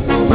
proyecto.